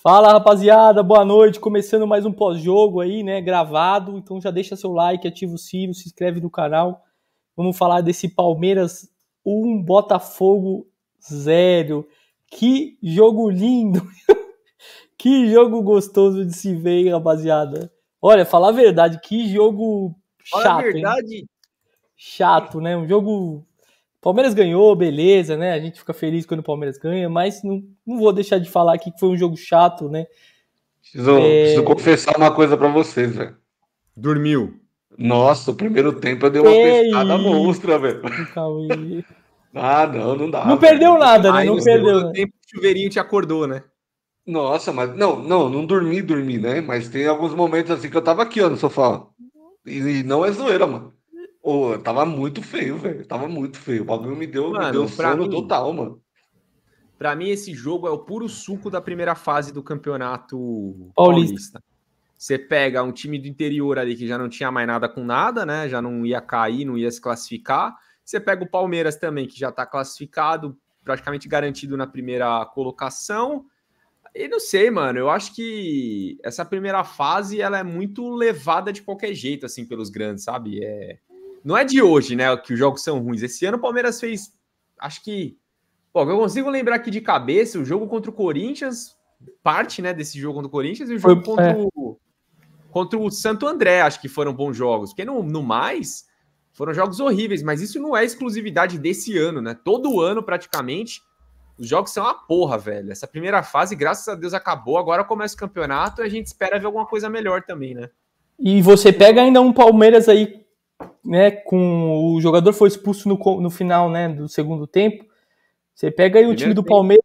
Fala rapaziada, boa noite. Começando mais um pós-jogo aí, né? Gravado. Então já deixa seu like, ativa o sino, se inscreve no canal. Vamos falar desse Palmeiras 1, Botafogo 0. Que jogo lindo! que jogo gostoso de se ver, rapaziada. Olha, falar a verdade, que jogo chato. Fala a verdade. Hein? Chato, né? Um jogo Palmeiras ganhou, beleza, né? A gente fica feliz quando o Palmeiras ganha, mas não, não vou deixar de falar aqui que foi um jogo chato, né? Preciso, é... preciso confessar uma coisa para vocês, velho. Dormiu. Nossa, o primeiro tempo eu dei uma Ei, pescada monstra, velho. Ah, não, não dá. Não véio. perdeu nada, né? Não perdeu. Né? tempo o chuveirinho te acordou, né? Nossa, mas não, não, não dormi, dormi, né? Mas tem alguns momentos assim que eu tava aqui, ó, no sofá. E, e não é zoeira, mano. Pô, tava muito feio, velho. Tava muito feio. O bagulho me deu, mano, me deu sono mim, total, mano. Pra mim, esse jogo é o puro suco da primeira fase do campeonato paulista. paulista. Você pega um time do interior ali que já não tinha mais nada com nada, né? Já não ia cair, não ia se classificar. Você pega o Palmeiras também, que já tá classificado, praticamente garantido na primeira colocação. E não sei, mano. Eu acho que essa primeira fase ela é muito levada de qualquer jeito, assim, pelos grandes, sabe? É não é de hoje, né, que os jogos são ruins. Esse ano o Palmeiras fez, acho que, pô, eu consigo lembrar aqui de cabeça, o jogo contra o Corinthians, parte, né, desse jogo contra o Corinthians e o jogo Foi, contra, é. o, contra o Santo André, acho que foram bons jogos. Porque no, no mais, foram jogos horríveis, mas isso não é exclusividade desse ano, né? Todo ano, praticamente, os jogos são uma porra, velho. Essa primeira fase, graças a Deus, acabou. Agora começa o campeonato e a gente espera ver alguma coisa melhor também, né? E você pega ainda um Palmeiras aí né, com o jogador foi expulso no, no final, né, do segundo tempo. Você pega aí o time do Palmeiras,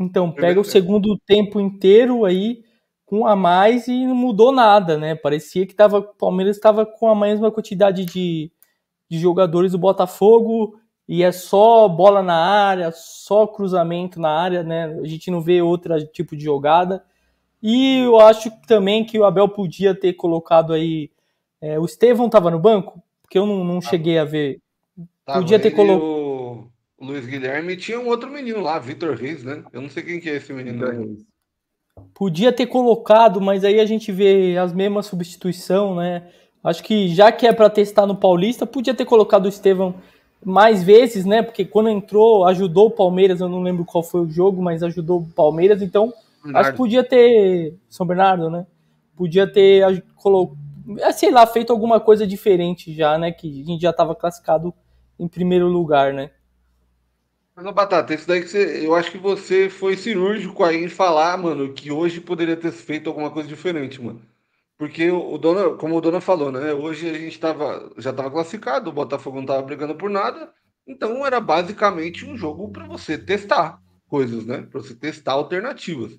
então pega o segundo tempo inteiro aí com a mais e não mudou nada, né? Parecia que tava, o Palmeiras estava com a mesma quantidade de, de jogadores do Botafogo e é só bola na área, só cruzamento na área, né? A gente não vê outro tipo de jogada. E eu acho também que o Abel podia ter colocado aí. É, o Estevão estava no banco? Porque eu não, não cheguei a ver. Tava Podia ter colocado. O Luiz Guilherme tinha um outro menino lá, Vitor Reis, né? Eu não sei quem que é esse menino. Podia ter colocado, mas aí a gente vê as mesmas substituição, né? Acho que já que é para testar no Paulista, podia ter colocado o Estevão mais vezes, né? Porque quando entrou, ajudou o Palmeiras, eu não lembro qual foi o jogo, mas ajudou o Palmeiras, então Bernardo. acho que podia ter. São Bernardo, né? Podia ter colocado sei lá, feito alguma coisa diferente já, né? Que a gente já estava classificado em primeiro lugar, né? Mas, Batata, isso daí que você. Eu acho que você foi cirúrgico aí em falar, mano, que hoje poderia ter feito alguma coisa diferente, mano. Porque o Dona, como o Dona falou, né? Hoje a gente tava, já estava classificado, o Botafogo não estava brigando por nada. Então era basicamente um jogo para você testar coisas, né? Para você testar alternativas.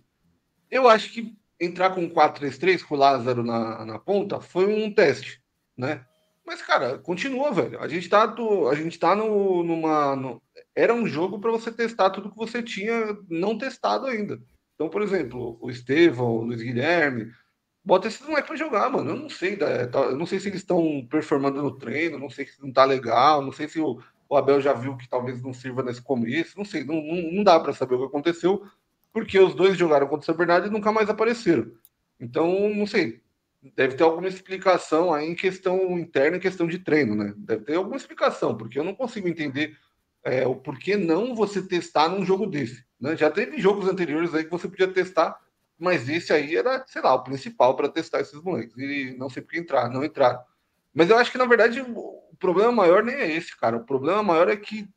Eu acho que entrar com 4-3-3 com o Lázaro na, na ponta foi um teste, né? Mas, cara, continua, velho. A gente tá, do, a gente tá no, numa. No... Era um jogo para você testar tudo que você tinha não testado ainda. Então, por exemplo, o Estevão, o Luiz Guilherme, bota esses moleques pra jogar, mano. Eu não sei, tá, eu não sei se eles estão performando no treino, não sei se não tá legal, não sei se o, o Abel já viu que talvez não sirva nesse começo, não sei, não, não, não dá para saber o que aconteceu, porque os dois jogaram contra o São Bernardo e nunca mais apareceram. Então, não sei, deve ter alguma explicação aí em questão interna, em questão de treino, né? Deve ter alguma explicação, porque eu não consigo entender é, o porquê não você testar num jogo desse. Né? Já teve jogos anteriores aí que você podia testar, mas esse aí era, sei lá, o principal para testar esses moleques. E não sei por que entrar, não entraram. Mas eu acho que, na verdade, o problema maior nem é esse, cara. O problema maior é que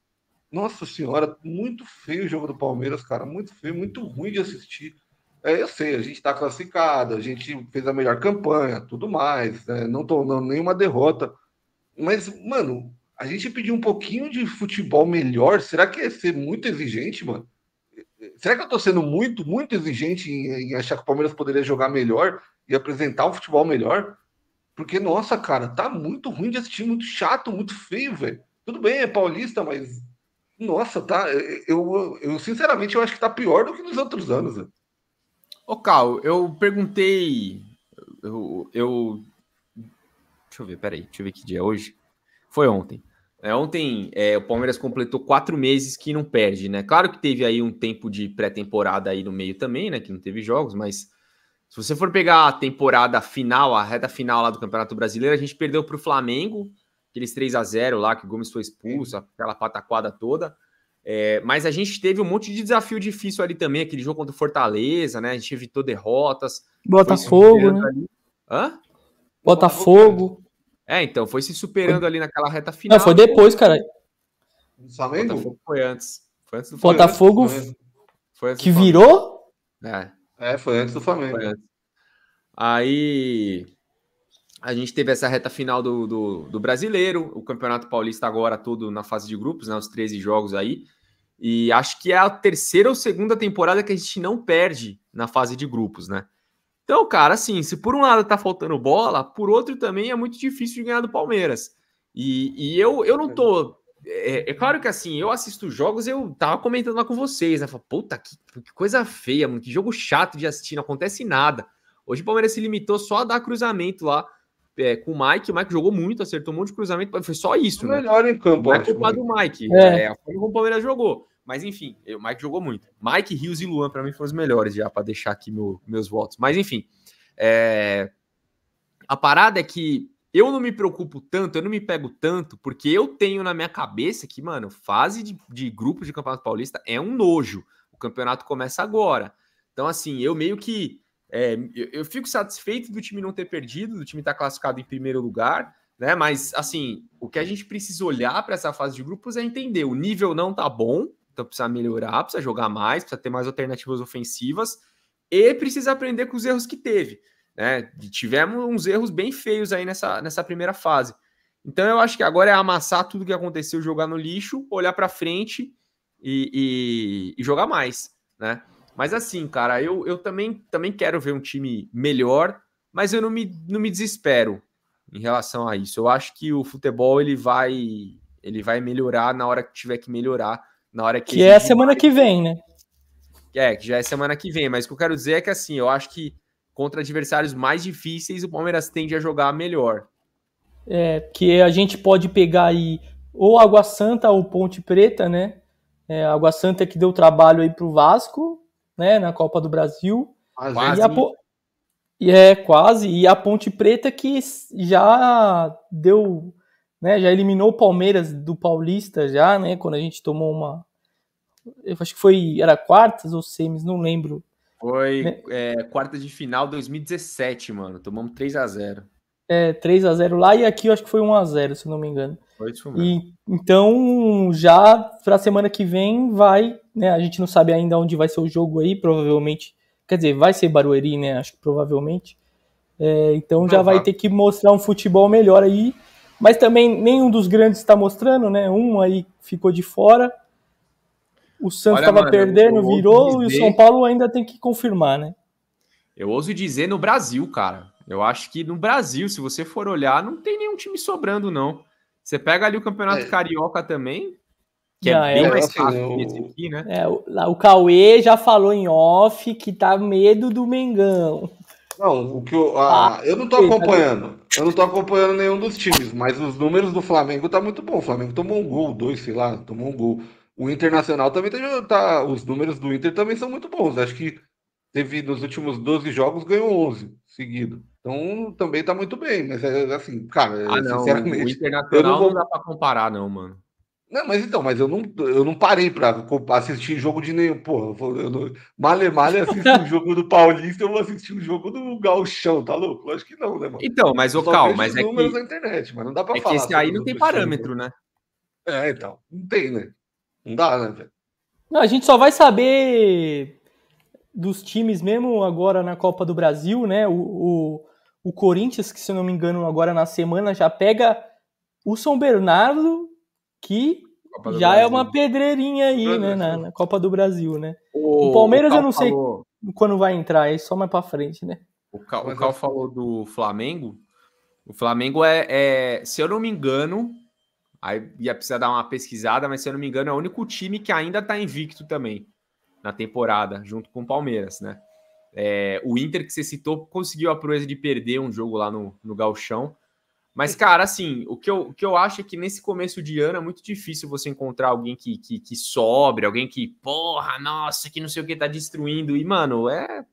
nossa senhora, muito feio o jogo do Palmeiras, cara. Muito feio, muito ruim de assistir. É, eu sei, a gente está classificado, a gente fez a melhor campanha, tudo mais, né? não tornando nenhuma derrota. Mas, mano, a gente pediu um pouquinho de futebol melhor. Será que é ser muito exigente, mano? Será que eu tô sendo muito, muito exigente em, em achar que o Palmeiras poderia jogar melhor e apresentar um futebol melhor? Porque, nossa, cara, tá muito ruim de assistir, muito chato, muito feio, velho. Tudo bem, é paulista, mas nossa, tá. Eu, eu sinceramente eu acho que tá pior do que nos outros anos. Né? Ô, Cal, eu perguntei. Eu, eu. Deixa eu ver, peraí, deixa eu ver que dia é hoje. Foi ontem. É, ontem é, o Palmeiras completou quatro meses que não perde, né? Claro que teve aí um tempo de pré-temporada aí no meio também, né? Que não teve jogos, mas se você for pegar a temporada final, a reta final lá do Campeonato Brasileiro, a gente perdeu para o Flamengo, aqueles 3 a 0 lá que o Gomes foi expulso, aquela pataquada toda. É, mas a gente teve um monte de desafio difícil ali também, aquele jogo contra o Fortaleza, né? A gente evitou derrotas. Botafogo, né? Ali. Hã? Botafogo. É, então, foi se superando foi... ali naquela reta final. Não, foi depois, cara. Flamengo? Botafogo foi antes. Foi antes do Botafogo foi antes que virou? É. É, foi antes do Flamengo. Antes. Aí a gente teve essa reta final do, do, do, brasileiro, o Campeonato Paulista agora todo na fase de grupos, né? Os 13 jogos aí. E acho que é a terceira ou segunda temporada que a gente não perde na fase de grupos, né? Então, cara, assim, se por um lado tá faltando bola, por outro também é muito difícil de ganhar do Palmeiras. E, e eu, eu não tô. É, é, claro que assim, eu assisto jogos, eu tava comentando lá com vocês, né? Falei, puta, que, que, coisa feia, mano, que jogo chato de assistir, não acontece nada. Hoje o Palmeiras se limitou só a dar cruzamento lá é, com o Mike. O Mike jogou muito, acertou um monte de cruzamento, foi só isso. O né? melhor em campo, Não é culpa do Mike, é. é a forma como o Palmeiras jogou. Mas enfim, o Mike jogou muito. Mike, Rios e Luan, para mim, foram os melhores já, para deixar aqui meu, meus votos. Mas enfim, é... a parada é que eu não me preocupo tanto, eu não me pego tanto, porque eu tenho na minha cabeça que, mano, fase de, de grupo de Campeonato Paulista é um nojo. O campeonato começa agora. Então, assim, eu meio que. É, eu, eu, fico satisfeito do time não ter perdido, do time estar tá classificado em primeiro lugar, né? Mas, assim, o que a gente precisa olhar para essa fase de grupos é entender: o nível não tá bom, então precisa melhorar, precisa jogar mais, precisa ter mais alternativas ofensivas e precisa aprender com os erros que teve. Né? Tivemos uns erros bem feios aí nessa, nessa primeira fase. Então eu acho que agora é amassar tudo que aconteceu, jogar no lixo, olhar para frente e, e, e, jogar mais, né? Mas assim, cara, eu, eu também, também quero ver um time melhor, mas eu não me, não me desespero em relação a isso. Eu acho que o futebol ele vai ele vai melhorar na hora que tiver que melhorar na hora que. Que é a semana que vem, né? É, que já é semana que vem, mas o que eu quero dizer é que assim, eu acho que contra adversários mais difíceis o Palmeiras tende a jogar melhor. É, que a gente pode pegar aí ou Água Santa ou Ponte Preta, né? É, Água Santa que deu trabalho aí pro Vasco, né, na Copa do Brasil. Quase. E, a, e é quase e a Ponte Preta que já deu né, já eliminou o Palmeiras do Paulista já, né, quando a gente tomou uma eu acho que foi era quartas ou semis, não lembro. Foi né? é, quarta de final 2017, mano. Tomamos 3 a 0. É, 3 a 0 lá e aqui eu acho que foi 1 a 0, se não me engano. Foi isso mesmo. E então já para a semana que vem vai, né, a gente não sabe ainda onde vai ser o jogo aí, provavelmente. Quer dizer, vai ser Barueri, né? Acho que provavelmente. É, então não já vai ter que mostrar um futebol melhor aí mas também nenhum dos grandes está mostrando, né? Um aí ficou de fora. O Santos estava perdendo, virou, dizer... e o São Paulo ainda tem que confirmar, né? Eu ouso dizer no Brasil, cara. Eu acho que no Brasil, se você for olhar, não tem nenhum time sobrando, não. Você pega ali o Campeonato é. Carioca também, que é bem é, mais fácil que esse aqui, né? É, o, o Cauê já falou em off que tá medo do Mengão. Não, o que eu, ah, eu não tô acompanhando. Eu não tô acompanhando nenhum dos times, mas os números do Flamengo tá muito bom. O Flamengo tomou um gol, dois, sei lá, tomou um gol. O Internacional também tá, tá os números do Inter também são muito bons. Acho que teve nos últimos 12 jogos ganhou 11 seguido. Então também tá muito bem, mas é assim, cara, ah, não, sinceramente, o Internacional não, vou... não dá para comparar não, mano. Não, mas então, mas eu não, eu não parei para assistir jogo de nenhum. Porra, eu não, malha malha assistir um jogo do Paulista, eu vou assistir um jogo do Galchão, tá louco? Lógico que não, né, mano? Então, mas o Cal, mas é números que... na internet, mas não dá para é falar. Que esse aí não tem parâmetro, né? É, então, não tem, né? Não dá, né, velho? Não, a gente só vai saber dos times mesmo agora na Copa do Brasil, né? O, o, o Corinthians, que se eu não me engano, agora na semana já pega o São Bernardo que já Brasil. é uma pedreirinha aí, né, na, na, Copa do Brasil, né? O, o Palmeiras o eu não sei falou... quando vai entrar, é só mais para frente, né? O Cal, o Cal falou do Flamengo. O Flamengo é, é, se eu não me engano, aí ia precisar dar uma pesquisada, mas se eu não me engano, é o único time que ainda tá invicto também na temporada, junto com o Palmeiras, né? É, o Inter que você citou conseguiu a proeza de perder um jogo lá no, no Galchão, Mas, cara, assim, o que, eu, o que eu acho é que nesse começo de ano é muito difícil você encontrar alguém que, que, que sobre, alguém que, porra, nossa, que não sei o que tá destruindo. E, mano, é,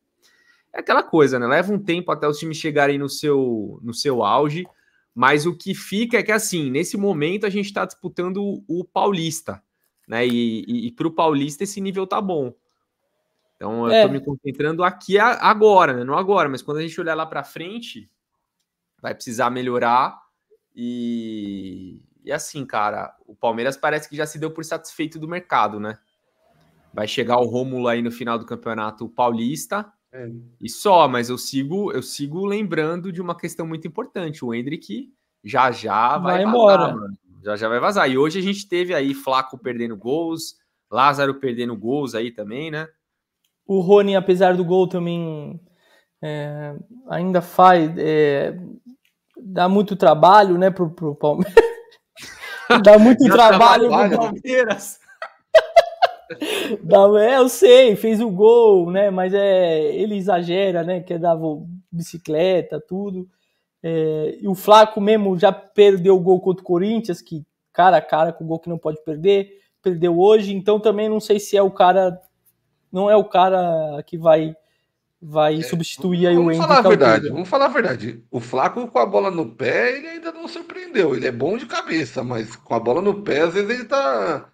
é aquela coisa, né? Leva um tempo até os times chegarem no seu, no seu auge. Mas o que fica é que, assim, nesse momento a gente está disputando o, Paulista, né? E, e, e para o Paulista esse nível tá bom. Então eu é. tô me concentrando aqui agora, né? Não agora, mas quando a gente olhar lá para frente, vai precisar melhorar. E, e assim, cara, o Palmeiras parece que já se deu por satisfeito do mercado, né? Vai chegar o Rômulo aí no final do campeonato paulista. É. E só, mas eu sigo, eu sigo lembrando de uma questão muito importante. O Hendrick já já vai, vai vazar, embora. Mano. Já já vai vazar. E hoje a gente teve aí Flaco perdendo gols, Lázaro perdendo gols aí também, né? O Rony, apesar do gol, também é, ainda faz. É, dá muito trabalho, né, pro, pro Palmeiras. dá muito trabalho pro Palmeiras. dá, é, eu sei, fez o gol, né, mas é, ele exagera, né, quer dar bicicleta, tudo. É, e o Flaco mesmo já perdeu o gol contra o Corinthians, que cara a cara com o gol que não pode perder, perdeu hoje, então também não sei se é o cara, não é o cara que vai vai é, substituir aí o Vamos falar a verdade, vamos falar a verdade. O Flaco com a bola no pé, ele ainda não surpreendeu. Ele é bom de cabeça, mas com a bola no pé, às vezes ele tá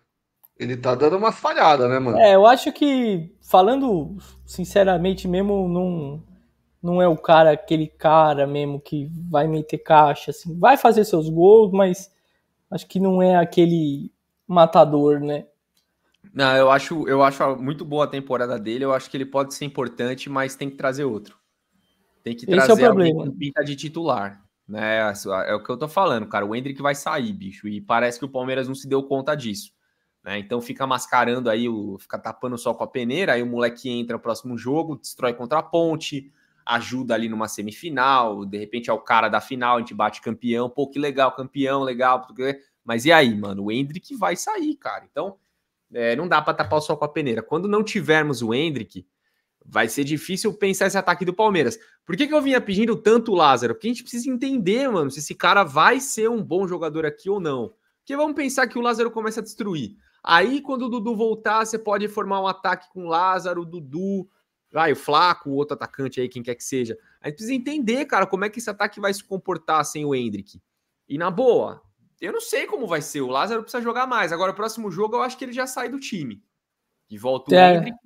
ele tá dando umas falhadas, né, mano? É, eu acho que falando sinceramente mesmo, não não é o cara aquele cara mesmo que vai meter caixa assim, vai fazer seus gols, mas acho que não é aquele matador, né? Não, eu acho, eu acho muito boa a temporada dele. Eu acho que ele pode ser importante, mas tem que trazer outro. Tem que trazer Esse é o problema. alguém pinta de titular. Né? É o que eu tô falando, cara. O Hendrick vai sair, bicho. E parece que o Palmeiras não se deu conta disso. Né? Então fica mascarando aí, o, fica tapando só com a peneira. Aí o moleque entra no próximo jogo, destrói contra a ponte, ajuda ali numa semifinal. De repente é o cara da final, a gente bate campeão. Pô, que legal, campeão, legal. Mas e aí, mano? O Hendrick vai sair, cara. Então é, não dá para tapar o sol com a peneira. Quando não tivermos o Hendrick, vai ser difícil pensar esse ataque do Palmeiras. Por que, que eu vinha pedindo tanto o Lázaro? Porque a gente precisa entender, mano, se esse cara vai ser um bom jogador aqui ou não. Porque vamos pensar que o Lázaro começa a destruir. Aí, quando o Dudu voltar, você pode formar um ataque com o Lázaro, o Dudu, vai, o Flaco, o outro atacante aí, quem quer que seja. A gente precisa entender, cara, como é que esse ataque vai se comportar sem o Hendrick. E na boa, eu não sei como vai ser. O Lázaro precisa jogar mais. Agora, o próximo jogo, eu acho que ele já sai do time. E volta o é. Hendrick.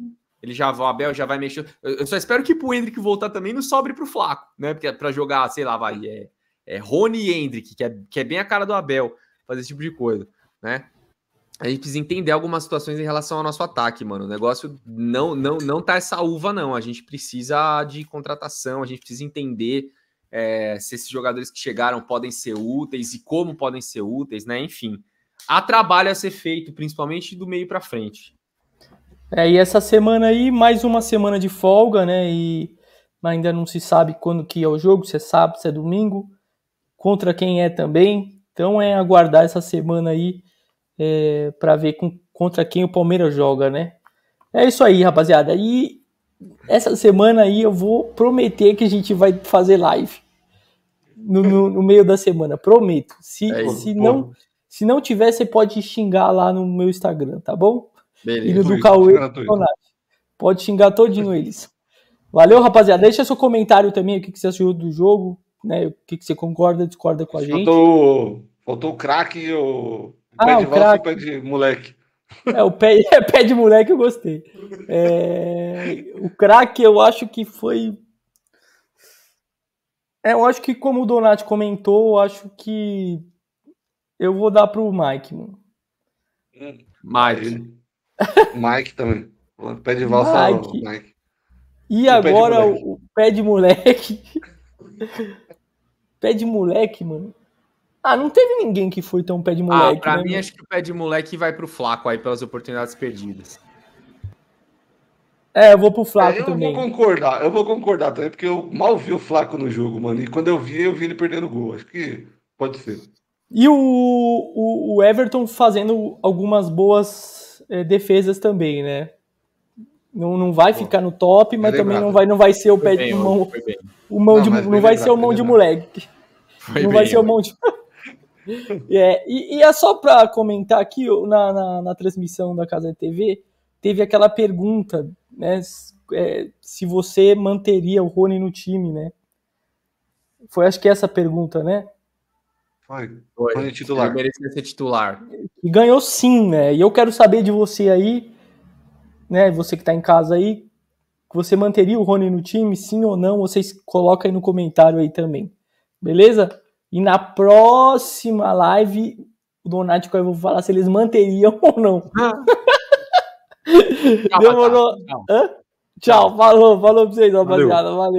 Ele já vai, o Abel já vai mexer. Eu só espero que pro Hendrick voltar também não sobre pro Flaco, né? Porque é para jogar, sei lá, vai. É, é Rony e Hendrick, que é, que é bem a cara do Abel, fazer esse tipo de coisa, né? A gente precisa entender algumas situações em relação ao nosso ataque, mano. O negócio não, não, não tá essa uva, não. A gente precisa de contratação, a gente precisa entender é, se esses jogadores que chegaram podem ser úteis e como podem ser úteis, né? Enfim, há trabalho a ser feito, principalmente do meio para frente. É, e essa semana aí, mais uma semana de folga, né? E ainda não se sabe quando que é o jogo, se é sábado, se é domingo, contra quem é também. Então é aguardar essa semana aí é, para ver com, contra quem o Palmeiras joga, né? É isso aí, rapaziada. E essa semana aí eu vou prometer que a gente vai fazer live no, no, no meio da semana, prometo. Se, é se, não, se não tiver, você pode xingar lá no meu Instagram, tá bom? Beleza. E no do Cauê, pode xingar todinho eles. Valeu, rapaziada. Deixa seu comentário também, o que, você achou do jogo, né? O que, você concorda, discorda com a gente. Faltou, faltou o craque e o, ah, pé de volta e o pé de moleque. É, o pé, é, pé de moleque eu gostei. É, o craque eu acho que foi é, eu acho que como o Donati comentou, eu acho que eu vou dar pro Mike, mano. Mike. Mike também. Pé de valsa, Mike. Mike. E, agora o pé de moleque. pé de moleque, mano. Ah, não teve ninguém que foi tão pé de ah, moleque. Ah, pra né, mim, mano? acho que o pé de moleque vai pro Flaco aí pelas oportunidades perdidas. É, eu vou pro Flaco é, eu também. Eu vou concordar, eu vou concordar também, porque eu mal vi o Flaco no jogo, mano. E quando eu vi, eu vi ele perdendo gol. Acho que pode ser. E o, o, o Everton fazendo algumas boas é, defesas também, né? Não, não vai ficar no top, mas também não vai, não vai ser o pé de mão. O mão não, de, não vai ser o mão de moleque. Foi não bem, vai ser um monte. é, e, e, é só para comentar aqui, na, na, na, transmissão da Casa de TV, teve aquela pergunta, né? É, se você manteria o Rony no time, né? Foi acho que essa pergunta, né? Foi. Foi. titular. Ele merecia ser titular. E ganhou sim, né? E eu quero saber de você aí, né? Você que tá em casa aí, você manteria o Rony no time, sim ou não? Vocês colocam aí no comentário aí também. Beleza? E na próxima live, o Donati eu vou falar se eles manteriam ou não. Demorou. Tchau, Tchau. falou, falou pra vocês, rapaziada. Valeu. Valeu.